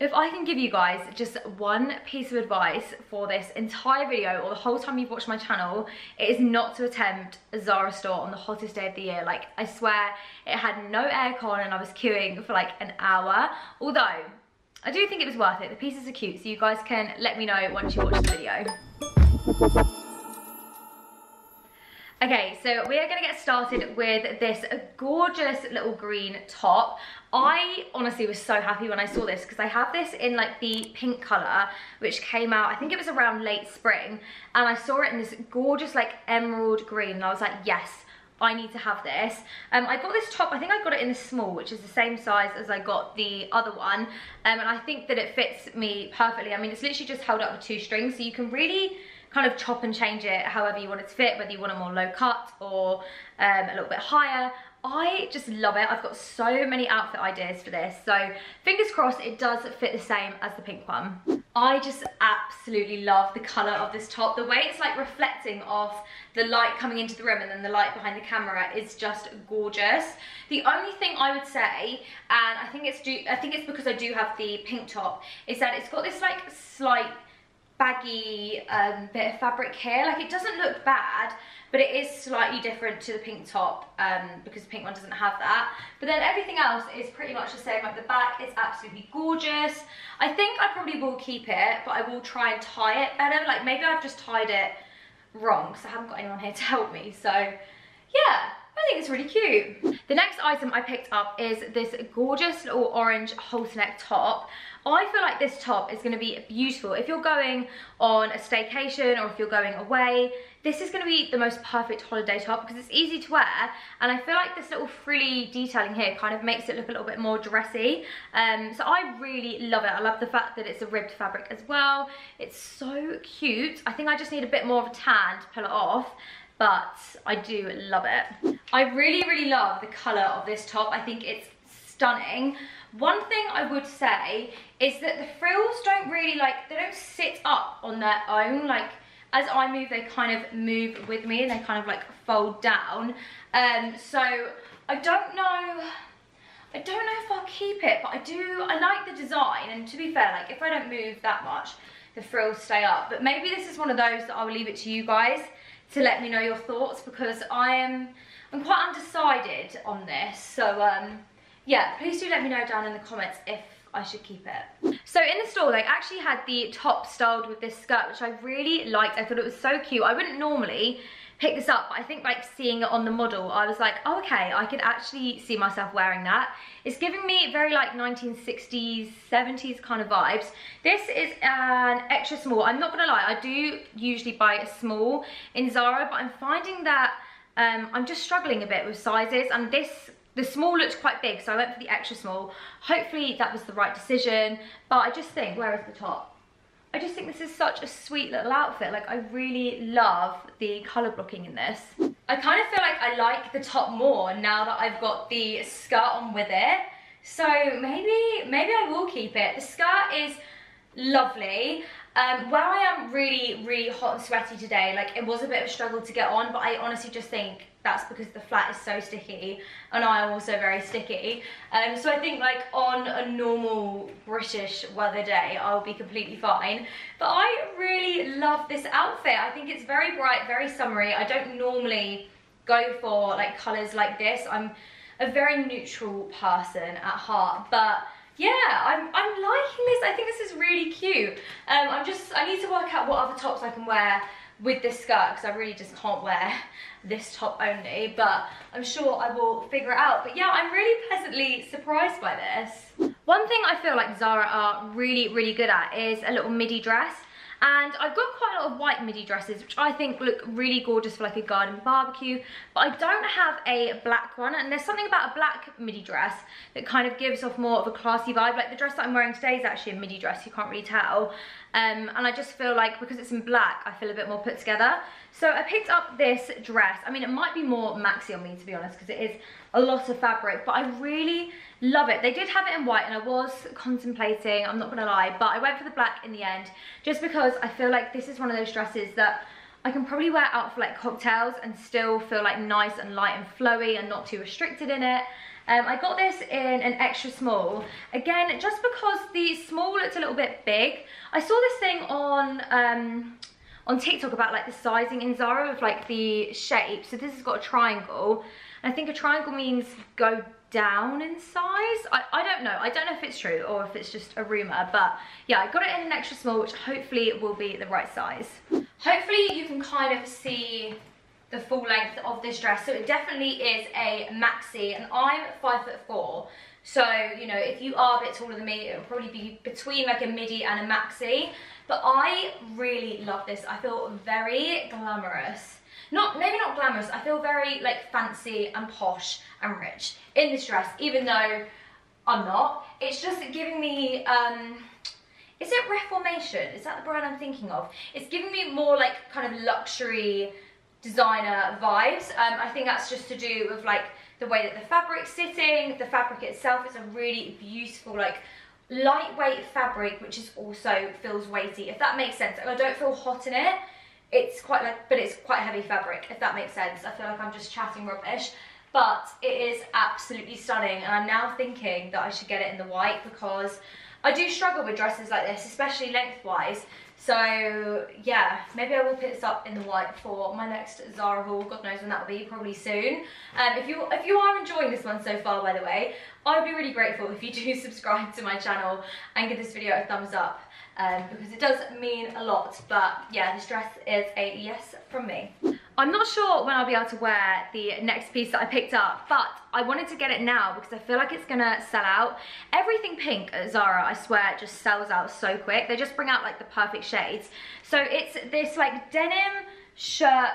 If I can give you guys just one piece of advice for this entire video or the whole time you've watched my channel, it is not to attempt a Zara store on the hottest day of the year. Like, I swear, it had no aircon and I was queuing for like an hour. Although, I do think it was worth it. The pieces are cute, so you guys can let me know once you watch the video. Okay, so we are gonna get started with this gorgeous little green top. I honestly was so happy when I saw this because I have this in like the pink color, which came out, I think it was around late spring, and I saw it in this gorgeous like emerald green, and I was like, yes, I need to have this. Um, I got this top, I think I got it in the small, which is the same size as I got the other one. Um, and I think that it fits me perfectly. I mean, it's literally just held up with two strings, so you can really kind of chop and change it however you want it to fit, whether you want a more low cut or um, a little bit higher. I just love it. I've got so many outfit ideas for this. So fingers crossed it does fit the same as the pink one. I just absolutely love the colour of this top. The way it's like reflecting off the light coming into the room and then the light behind the camera is just gorgeous. The only thing I would say, and I think it's do, I think it's because I do have the pink top, is that it's got this like slight baggy um, bit of fabric here. Like it doesn't look bad, but it is slightly different to the pink top um, because the pink one doesn't have that. But then everything else is pretty much the same. Like the back is absolutely gorgeous. I think I probably will keep it, but I will try and tie it better. Like maybe I've just tied it wrong because I haven't got anyone here to help me. So yeah, I think it's really cute. The next item I picked up is this gorgeous little orange halter neck top. I feel like this top is going to be beautiful. If you're going on a staycation or if you're going away, this is going to be the most perfect holiday top because it's easy to wear and I feel like this little frilly detailing here kind of makes it look a little bit more dressy. Um, so I really love it. I love the fact that it's a ribbed fabric as well. It's so cute. I think I just need a bit more of a tan to pull it off but I do love it. I really, really love the colour of this top. I think it's stunning. One thing I would say is that the frills don't really like, they don't sit up on their own. Like as I move, they kind of move with me and they kind of like fold down. Um, so I don't know, I don't know if I'll keep it, but I do, I like the design. And to be fair, like if I don't move that much, the frills stay up. But maybe this is one of those that I will leave it to you guys to let me know your thoughts because I am I'm quite undecided on this. So um, yeah, please do let me know down in the comments if I should keep it. So in the store, they actually had the top styled with this skirt, which I really liked. I thought it was so cute. I wouldn't normally pick this up, but I think like seeing it on the model, I was like, oh, okay, I could actually see myself wearing that. It's giving me very like 1960s, 70s kind of vibes. This is an extra small. I'm not gonna lie, I do usually buy a small in Zara, but I'm finding that um, I'm just struggling a bit with sizes and this the small looked quite big so I went for the extra small hopefully that was the right decision but I just think where is the top I just think this is such a sweet little outfit. Like, I really love the colour blocking in this. I kind of feel like I like the top more now that I've got the skirt on with it. So maybe, maybe I will keep it. The skirt is lovely. Um, where I am really, really hot and sweaty today, like it was a bit of a struggle to get on, but I honestly just think that's because the flat is so sticky and I am also very sticky. Um, so I think like on a normal British weather day, I'll be completely fine. But I really love this outfit. I think it's very bright, very summery. I don't normally go for like colors like this. I'm a very neutral person at heart, but yeah, I'm, I'm liking this. I think this is really cute. Um, I'm just, I need to work out what other tops I can wear with this skirt because I really just can't wear this top only but I'm sure I will figure it out but yeah I'm really pleasantly surprised by this. One thing I feel like Zara are really really good at is a little midi dress and I've got quite a lot of white midi dresses, which I think look really gorgeous for like a garden barbecue. But I don't have a black one. And there's something about a black midi dress that kind of gives off more of a classy vibe. Like the dress that I'm wearing today is actually a midi dress, you can't really tell. Um, and I just feel like because it's in black, I feel a bit more put together. So I picked up this dress. I mean, it might be more maxi on me, to be honest, because it is a lot of fabric, but I really love it. They did have it in white, and I was contemplating, I'm not gonna lie, but I went for the black in the end, just because I feel like this is one of those dresses that I can probably wear out for like cocktails and still feel like nice and light and flowy and not too restricted in it. Um, I got this in an extra small. Again, just because the small looked a little bit big. I saw this thing on um, on TikTok about like the sizing in Zara of like the shape. So this has got a triangle. And I think a triangle means go down in size. I, I don't know. I don't know if it's true or if it's just a rumor. But yeah, I got it in an extra small, which hopefully will be the right size. Hopefully you can kind of see the full length of this dress. So it definitely is a maxi and I'm five foot four. So, you know, if you are a bit taller than me, it'll probably be between like a midi and a maxi. But I really love this. I feel very glamorous. Not, maybe not glamorous, I feel very like fancy and posh and rich in this dress, even though I'm not. It's just giving me, um, is it Reformation? Is that the brand I'm thinking of? It's giving me more like kind of luxury, designer vibes. Um, I think that's just to do with like the way that the fabric's sitting. The fabric itself is a really beautiful like lightweight fabric which is also feels weighty if that makes sense. I don't feel hot in it. It's quite like, but it's quite heavy fabric if that makes sense. I feel like I'm just chatting rubbish but it is absolutely stunning and I'm now thinking that I should get it in the white because I do struggle with dresses like this, especially lengthwise. So yeah, maybe I will put this up in the white for my next Zara haul. God knows when that will be, probably soon. Um, if you if you are enjoying this one so far, by the way, I'd be really grateful if you do subscribe to my channel and give this video a thumbs up um, because it does mean a lot. But yeah, this dress is a yes from me. I'm not sure when I'll be able to wear the next piece that I picked up, but I wanted to get it now because I feel like it's gonna sell out. Everything pink at Zara, I swear, just sells out so quick. They just bring out like the perfect shades. So it's this like denim shirt,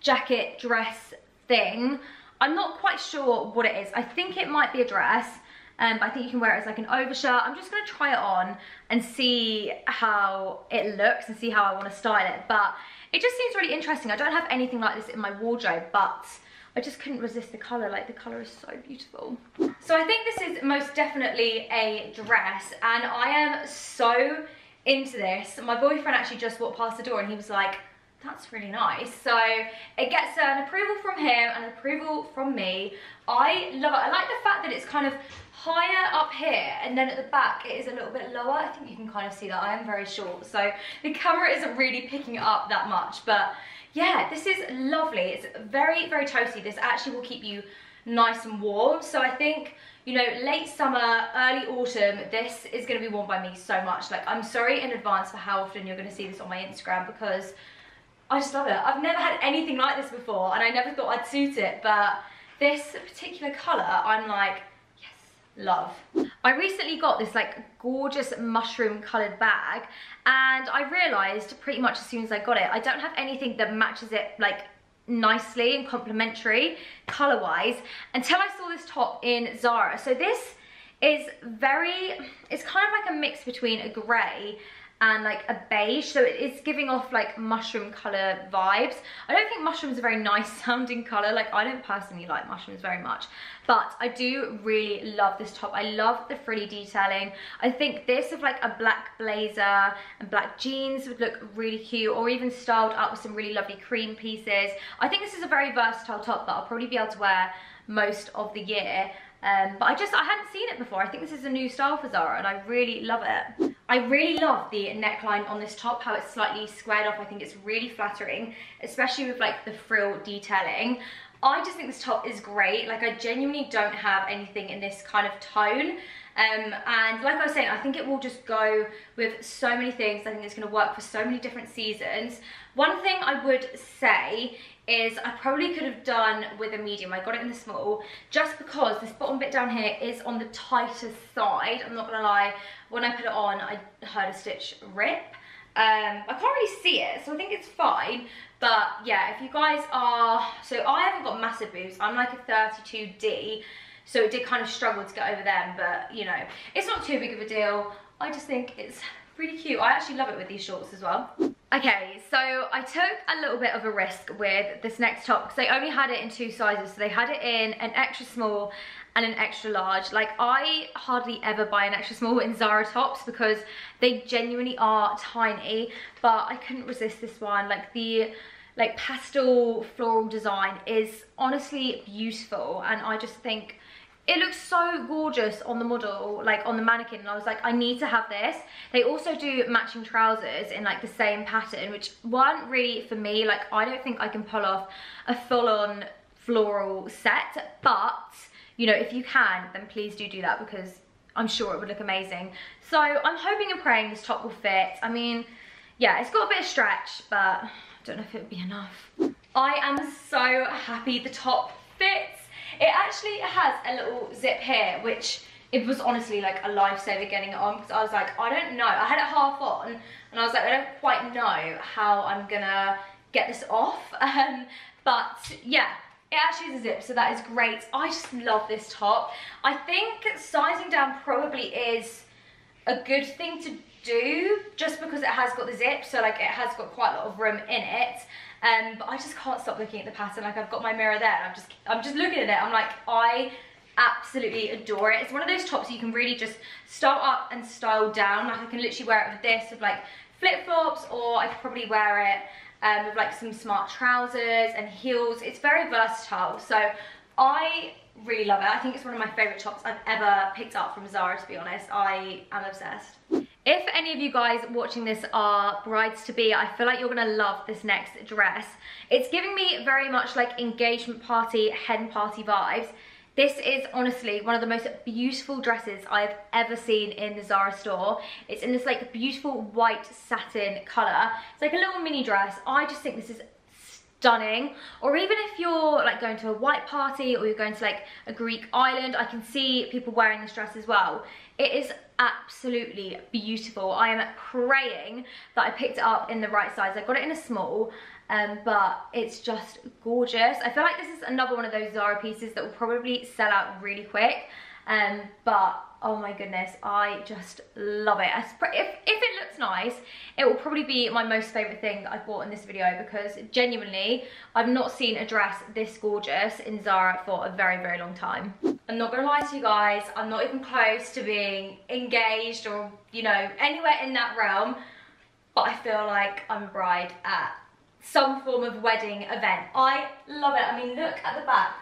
jacket, dress thing. I'm not quite sure what it is. I think it might be a dress um, I think you can wear it as like an overshirt. I'm just gonna try it on and see how it looks and see how I wanna style it. But it just seems really interesting. I don't have anything like this in my wardrobe, but I just couldn't resist the colour. Like the colour is so beautiful. So I think this is most definitely a dress and I am so into this. My boyfriend actually just walked past the door and he was like, that's really nice. So it gets an approval from him and an approval from me. I love it. I like the fact that it's kind of higher up here and then at the back it is a little bit lower. I think you can kind of see that. I am very short so the camera isn't really picking up that much but yeah this is lovely. It's very very toasty. This actually will keep you nice and warm so I think you know late summer early autumn this is going to be worn by me so much like I'm sorry in advance for how often you're going to see this on my Instagram because I just love it. I've never had anything like this before and I never thought I'd suit it, but this particular colour, I'm like, yes, love. I recently got this like gorgeous mushroom coloured bag and I realised pretty much as soon as I got it, I don't have anything that matches it like nicely and complementary colour wise until I saw this top in Zara. So this is very, it's kind of like a mix between a grey and like a beige so it's giving off like mushroom color vibes i don't think mushrooms are very nice sounding color like i don't personally like mushrooms very much but i do really love this top i love the frilly detailing i think this with like a black blazer and black jeans would look really cute or even styled up with some really lovely cream pieces i think this is a very versatile top that i'll probably be able to wear most of the year um, but I just, I hadn't seen it before. I think this is a new style for Zara and I really love it. I really love the neckline on this top, how it's slightly squared off. I think it's really flattering, especially with like the frill detailing. I just think this top is great. Like I genuinely don't have anything in this kind of tone. Um, and like I was saying, I think it will just go with so many things. I think it's going to work for so many different seasons. One thing I would say is I probably could have done with a medium. I got it in the small just because this bottom bit down here is on the tighter side. I'm not going to lie. When I put it on, I heard a stitch rip. Um, I can't really see it, so I think it's fine. But yeah, if you guys are... So I haven't got massive boobs. I'm like a 32D. So it did kind of struggle to get over them. But, you know, it's not too big of a deal. I just think it's really cute. I actually love it with these shorts as well. Okay, so I took a little bit of a risk with this next top because they only had it in two sizes. So they had it in an extra small and an extra large. Like I hardly ever buy an extra small in Zara tops because they genuinely are tiny, but I couldn't resist this one. Like the like pastel floral design is honestly beautiful and I just think it looks so gorgeous on the model, like on the mannequin. And I was like, I need to have this. They also do matching trousers in like the same pattern, which weren't really for me. Like, I don't think I can pull off a full on floral set, but you know, if you can, then please do do that because I'm sure it would look amazing. So I'm hoping and praying this top will fit. I mean, yeah, it's got a bit of stretch, but I don't know if it would be enough. I am so happy the top fits. It actually has a little zip here, which it was honestly like a lifesaver getting it on because I was like, I don't know. I had it half on and I was like, I don't quite know how I'm gonna get this off. Um, but yeah, it actually is a zip, so that is great. I just love this top. I think sizing down probably is a good thing to do just because it has got the zip, so like it has got quite a lot of room in it. Um, but I just can't stop looking at the pattern. Like I've got my mirror there and I'm just, I'm just looking at it. I'm like, I absolutely adore it. It's one of those tops you can really just style up and style down. Like I can literally wear it with this, with like flip-flops, or I could probably wear it um, with like some smart trousers and heels. It's very versatile. So I really love it. I think it's one of my favorite tops I've ever picked up from Zara, to be honest. I am obsessed. If any of you guys watching this are brides-to-be, I feel like you're gonna love this next dress. It's giving me very much like engagement party, hen party vibes. This is honestly one of the most beautiful dresses I've ever seen in the Zara store. It's in this like beautiful white satin color. It's like a little mini dress. I just think this is stunning. Or even if you're like going to a white party or you're going to like a Greek island I can see people wearing this dress as well. It is absolutely beautiful. I am praying that I picked it up in the right size. I got it in a small um, but it's just gorgeous. I feel like this is another one of those Zara pieces that will probably sell out really quick um, but oh my goodness, I just love it. If, if it looks nice, it will probably be my most favourite thing I've bought in this video because genuinely, I've not seen a dress this gorgeous in Zara for a very, very long time. I'm not gonna lie to you guys, I'm not even close to being engaged or, you know, anywhere in that realm, but I feel like I'm a bride at some form of wedding event. I love it. I mean, look at the back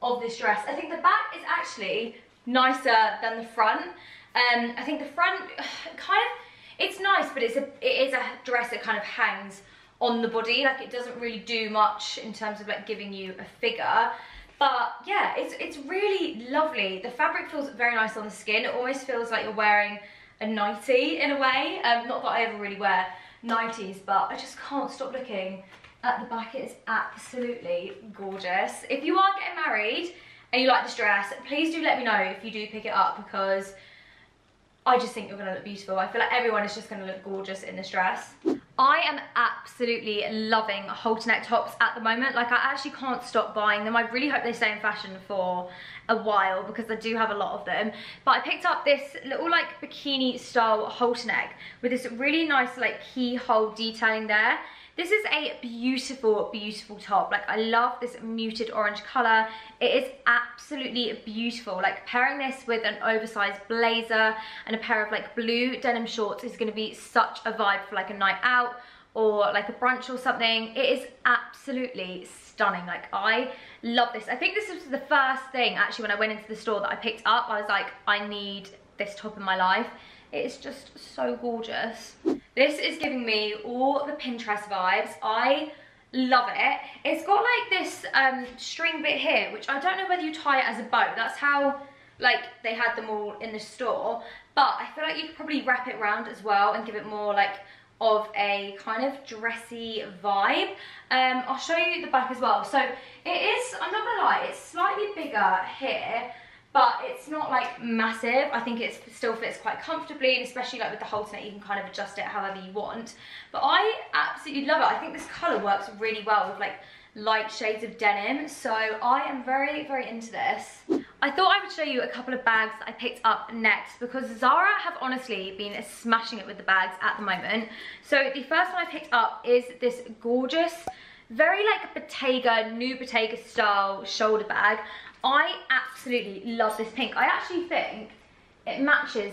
of this dress. I think the back is actually nicer than the front. Um, I think the front kind of, it's nice, but it's a, it is a dress that kind of hangs on the body. Like it doesn't really do much in terms of like giving you a figure. But yeah, it's, it's really lovely. The fabric feels very nice on the skin. It almost feels like you're wearing a nightie in a way. Um, not that I ever really wear nighties, but I just can't stop looking at the back. It is absolutely gorgeous. If you are getting married, and you like this dress, please do let me know if you do pick it up because I just think you're gonna look beautiful. I feel like everyone is just gonna look gorgeous in this dress. I am absolutely loving halter neck tops at the moment. Like I actually can't stop buying them. I really hope they stay in fashion for a while because I do have a lot of them. But I picked up this little like bikini style halter neck with this really nice like keyhole detailing there. This is a beautiful, beautiful top. Like, I love this muted orange color. It is absolutely beautiful. Like, pairing this with an oversized blazer and a pair of, like, blue denim shorts is gonna be such a vibe for, like, a night out or, like, a brunch or something. It is absolutely stunning. Like, I love this. I think this was the first thing, actually, when I went into the store that I picked up. I was like, I need this top in my life. It is just so gorgeous. This is giving me all the Pinterest vibes. I love it. It's got like this um, string bit here, which I don't know whether you tie it as a bow. That's how like they had them all in the store. But I feel like you could probably wrap it around as well and give it more like of a kind of dressy vibe. Um, I'll show you the back as well. So it is, I'm not gonna lie, it's slightly bigger here but it's not like massive. I think it still fits quite comfortably, and especially like with the halter you can kind of adjust it however you want. But I absolutely love it. I think this color works really well with like light shades of denim. So I am very, very into this. I thought I would show you a couple of bags that I picked up next because Zara have honestly been smashing it with the bags at the moment. So the first one I picked up is this gorgeous, very like Bottega, new Bottega style shoulder bag. I absolutely love this pink. I actually think it matches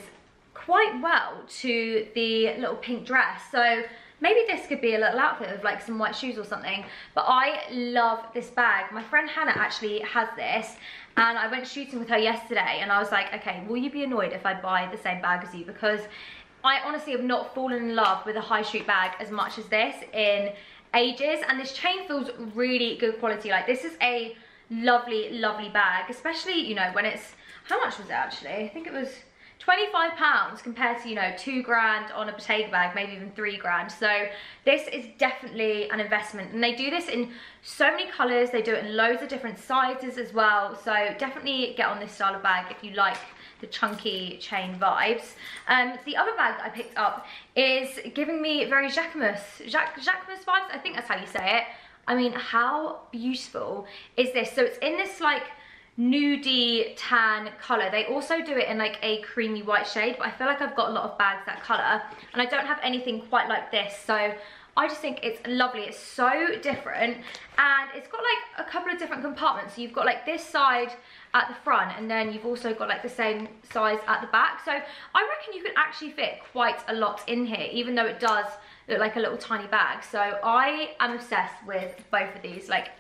quite well to the little pink dress. So maybe this could be a little outfit of like some white shoes or something. But I love this bag. My friend Hannah actually has this and I went shooting with her yesterday and I was like, okay, will you be annoyed if I buy the same bag as you? Because I honestly have not fallen in love with a high street bag as much as this in ages and this chain feels really good quality. Like this is a lovely, lovely bag, especially, you know, when it's, how much was it actually? I think it was 25 pounds compared to, you know, two grand on a Bottega bag, maybe even three grand. So this is definitely an investment. And they do this in so many colors. They do it in loads of different sizes as well. So definitely get on this style of bag if you like the chunky chain vibes. Um, the other bag that I picked up is giving me very Jacquemus, Jacques, Jacquemus vibes. I think that's how you say it. I mean, how beautiful is this? So it's in this like nudie tan color they also do it in like a creamy white shade but i feel like i've got a lot of bags that color and i don't have anything quite like this so I just think it's lovely. It's so different and it's got like a couple of different compartments. So you've got like this side at the front and then you've also got like the same size at the back. So I reckon you can actually fit quite a lot in here even though it does look like a little tiny bag. So I am obsessed with both of these. Like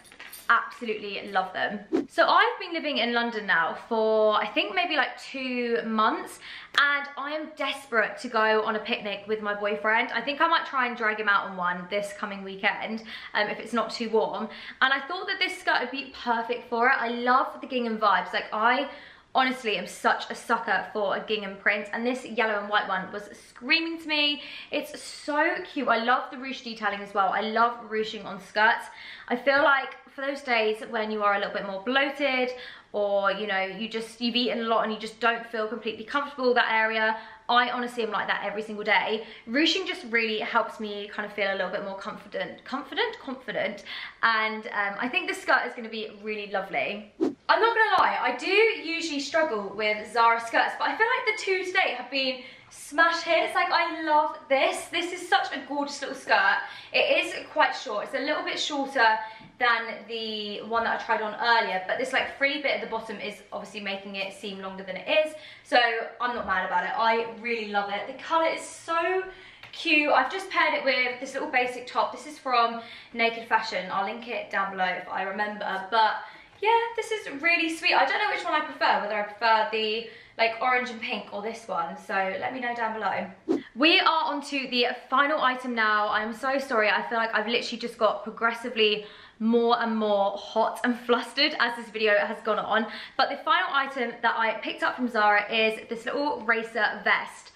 absolutely love them. So I've been living in London now for I think maybe like two months and I am desperate to go on a picnic with my boyfriend. I think I might try and drag him out on one this coming weekend um, if it's not too warm. And I thought that this skirt would be perfect for it. I love the gingham vibes. Like I honestly am such a sucker for a gingham print and this yellow and white one was screaming to me it's so cute i love the ruche detailing as well i love ruching on skirts i feel like for those days when you are a little bit more bloated or you know you just you've eaten a lot and you just don't feel completely comfortable that area I honestly am like that every single day. Ruching just really helps me kind of feel a little bit more confident confident confident. And um, I think this skirt is going to be really lovely. I'm not gonna lie I do usually struggle with Zara skirts but I feel like the two today have been smash hits. Like I love this. This is such a gorgeous little skirt. It is quite short. It's a little bit shorter than the one that I tried on earlier, but this like frilly bit at the bottom is obviously making it seem longer than it is, so I'm not mad about it. I really love it. The colour is so cute. I've just paired it with this little basic top. This is from Naked Fashion. I'll link it down below if I remember, but yeah, this is really sweet. I don't know which one I prefer, whether I prefer the like orange and pink or this one, so let me know down below. We are on to the final item now. I'm so sorry, I feel like I've literally just got progressively more and more hot and flustered as this video has gone on. But the final item that I picked up from Zara is this little racer vest.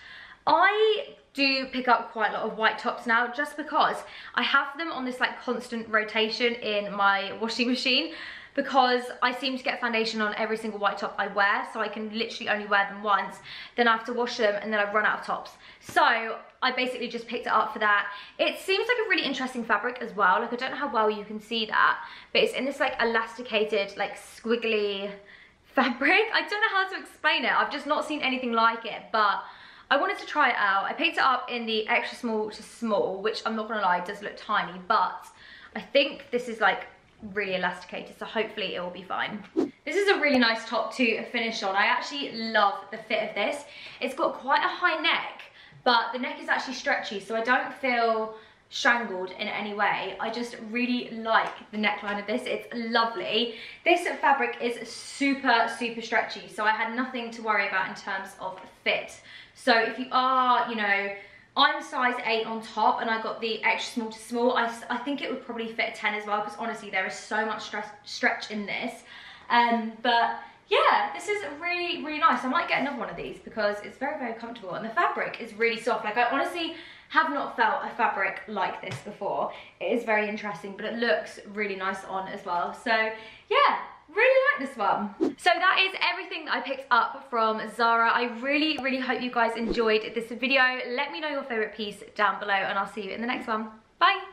I do pick up quite a lot of white tops now just because I have them on this like constant rotation in my washing machine because I seem to get foundation on every single white top I wear so I can literally only wear them once. Then I have to wash them and then I run out of tops. So I basically just picked it up for that. It seems like a really interesting fabric as well. Like I don't know how well you can see that but it's in this like elasticated like squiggly fabric. I don't know how to explain it. I've just not seen anything like it but I wanted to try it out. I picked it up in the extra small to small, which I'm not gonna lie, does look tiny, but I think this is like really elasticated so hopefully it will be fine. This is a really nice top to finish on. I actually love the fit of this. It's got quite a high neck but the neck is actually stretchy so I don't feel strangled in any way. I just really like the neckline of this. It's lovely. This fabric is super, super stretchy, so I had nothing to worry about in terms of fit. So if you are, you know, I'm size 8 on top and I got the extra small to small. I, I think it would probably fit a 10 as well because honestly there is so much stress, stretch in this. Um, but yeah, this is really, really nice. I might get another one of these because it's very, very comfortable and the fabric is really soft. Like I honestly have not felt a fabric like this before. It is very interesting, but it looks really nice on as well. So yeah, really like this one. So that is everything that I picked up from Zara. I really, really hope you guys enjoyed this video. Let me know your favorite piece down below and I'll see you in the next one. Bye.